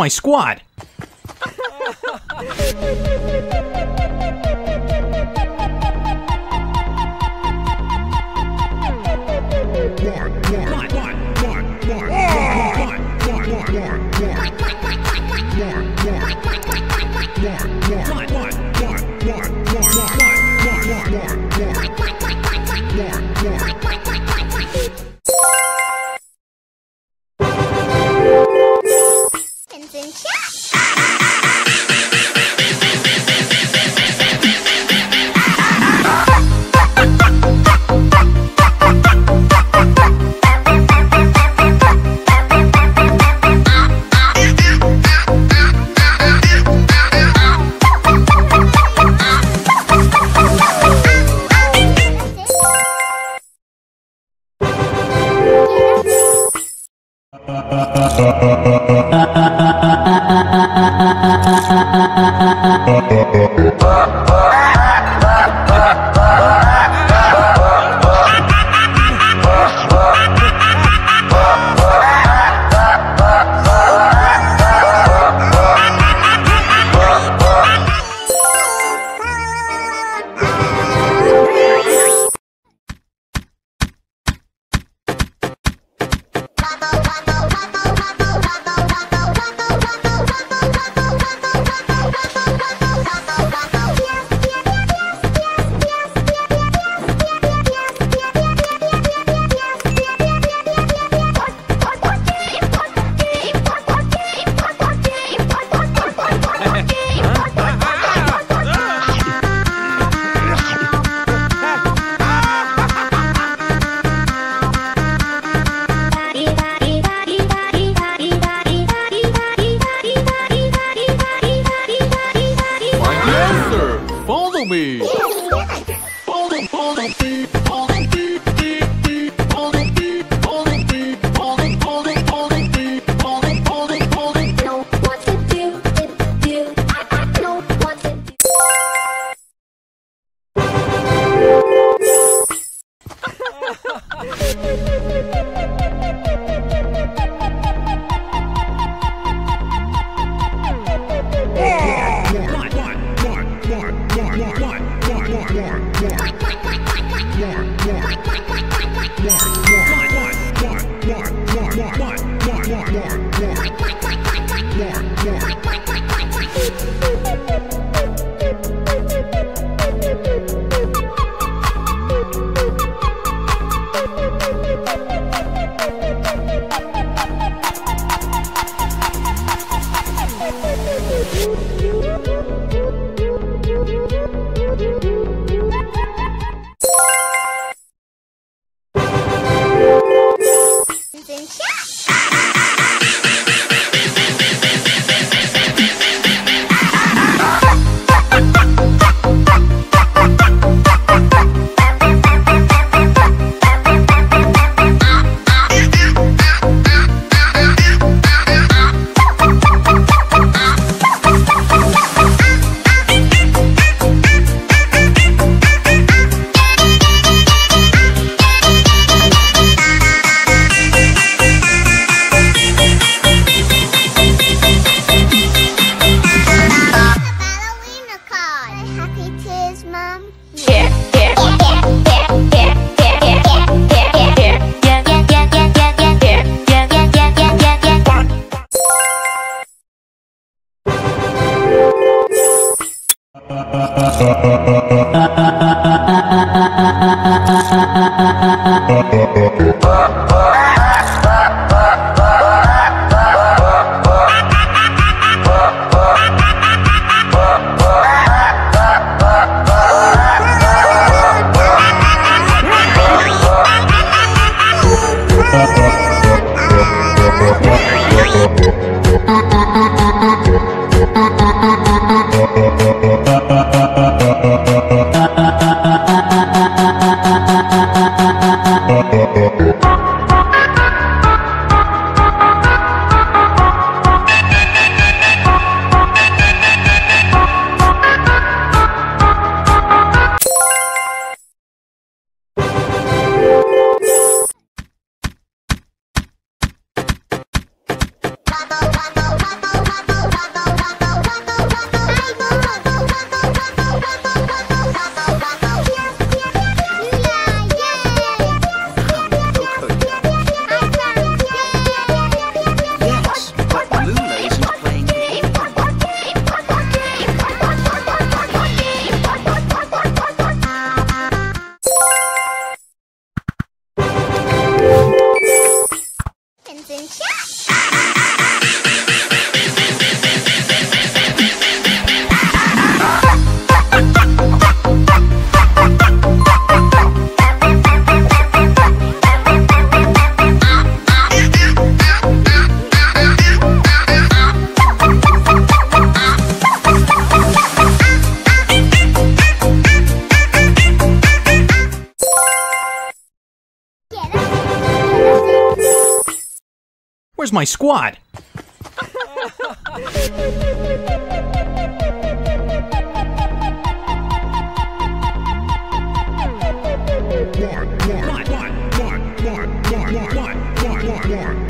My squad? In chat. Find the answer. Follow ba ba Where's my squad? Answer.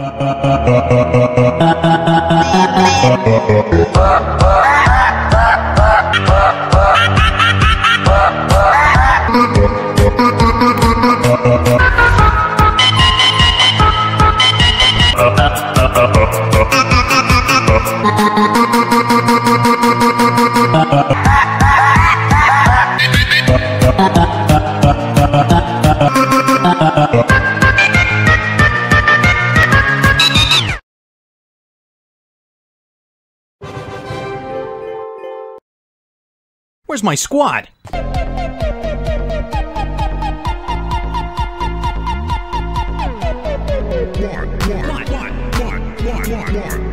Thank you. Where's my squad? One, one, one,